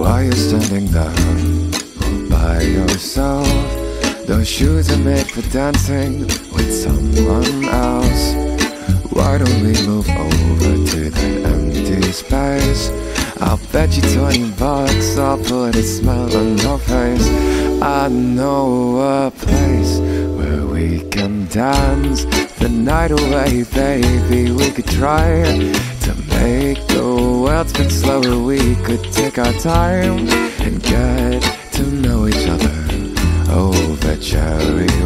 While you're standing there all by yourself, those shoes are made for dancing with someone else. Why don't we move over to that empty space? I'll bet you 20 bucks I'll put a smile on your face. I know a place where we can dance the night away, baby. We could try to make world spin slower. We could take our time and get to know each other over cherry.